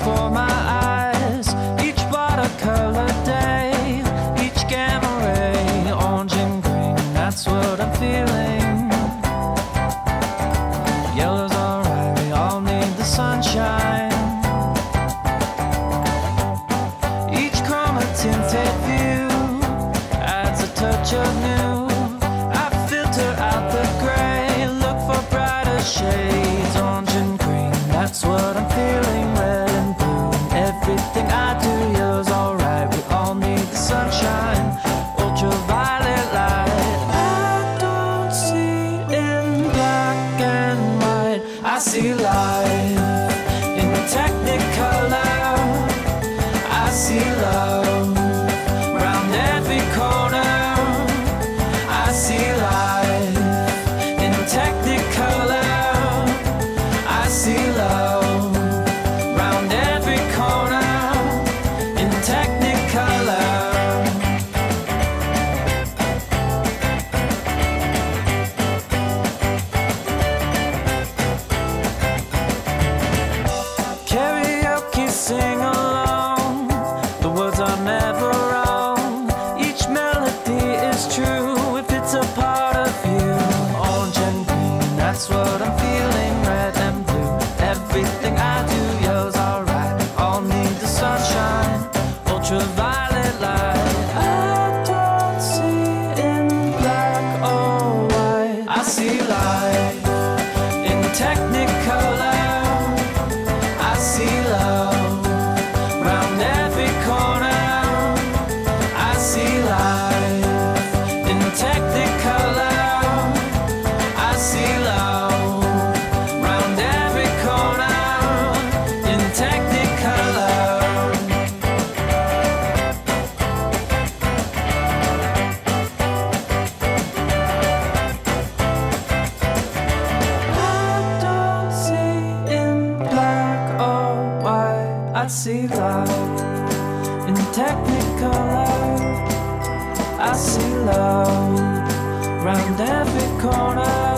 for my eyes. Each watercolor day, each gamma ray, orange and green. That's what I'm feeling. Yellow's alright, we all need the sunshine. Each chroma tinted view adds a touch of new. I filter out the gray, look for brighter shades, white. I'm feeling. Red and blue, everything I do, yours alright. All need the sunshine, ultraviolet light. I don't see in black or white. I see light in technicolor. See love in technicolor. I see love round every corner.